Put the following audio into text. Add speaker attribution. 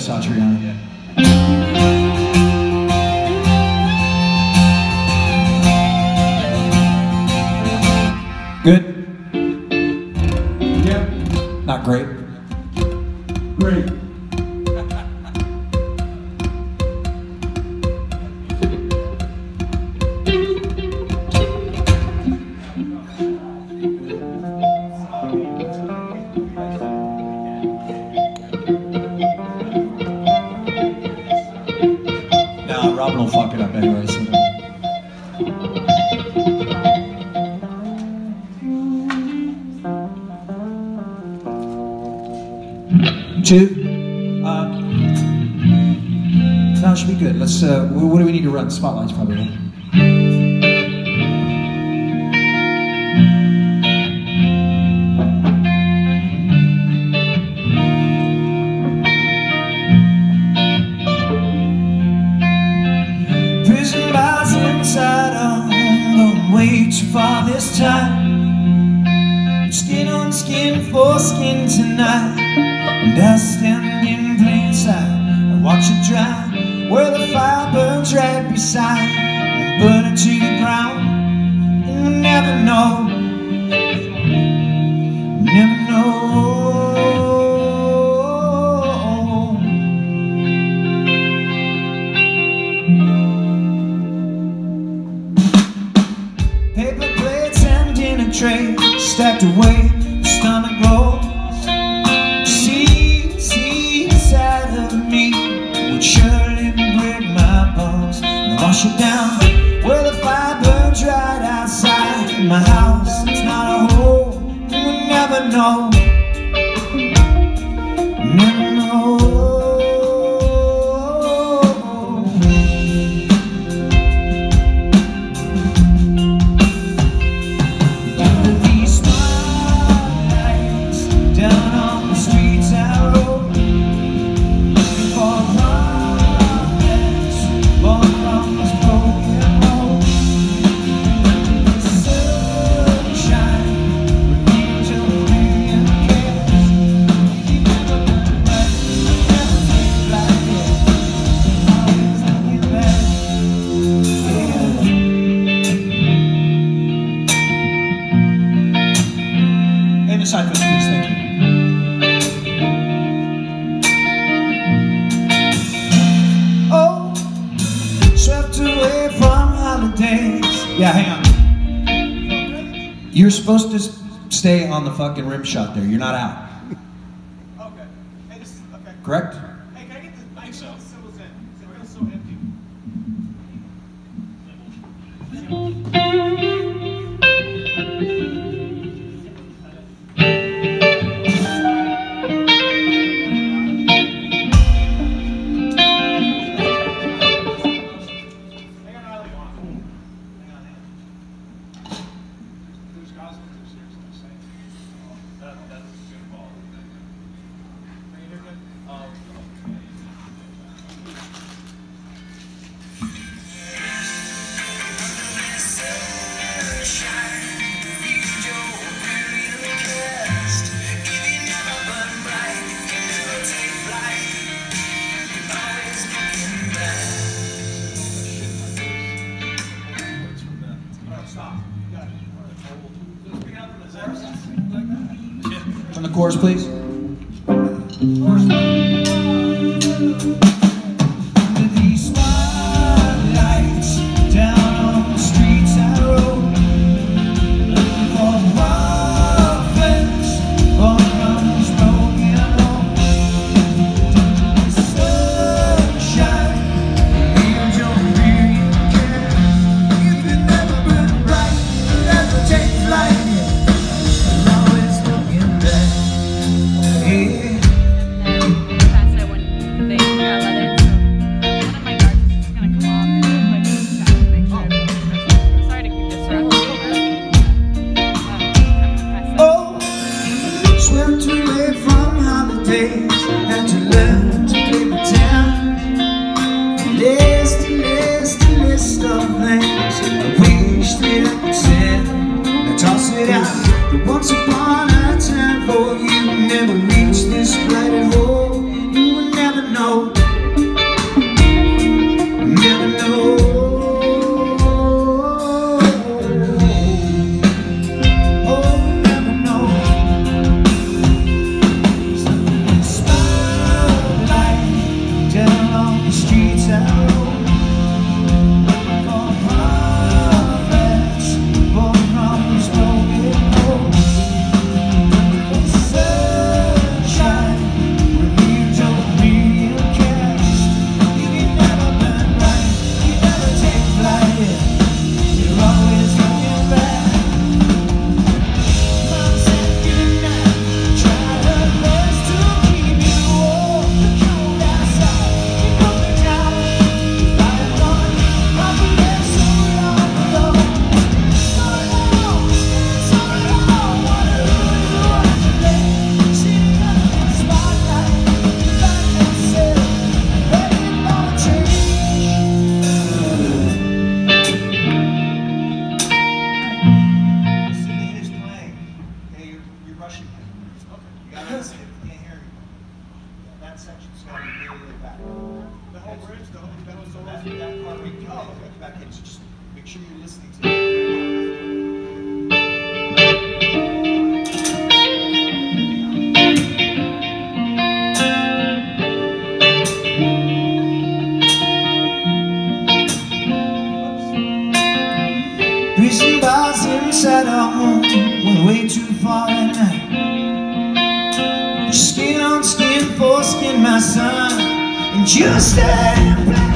Speaker 1: Satriani. Robin will fuck it up anyway, so Two. Uh, now should be good. Let's. Uh, what do we need to run? Spotlight's probably. Right? this time. Skin on skin for skin tonight. And I stand in plain sight. And watch it dry. Where the fire burns right beside. And burn it to the ground. And we never know. train stacked away. Please. Thank you. Oh, swept away from holidays. Yeah, hang on. You're supposed to stay on the fucking rim shot there. You're not out.
Speaker 2: Okay. Okay.
Speaker 1: Correct?
Speaker 2: Hey, can I get the mic? So empty. chorus,
Speaker 1: please.
Speaker 3: Make sure
Speaker 4: you're listening to it.
Speaker 1: Prison bars inside our home went way too far at night. Skin on skin, foreskin, my son, and you place.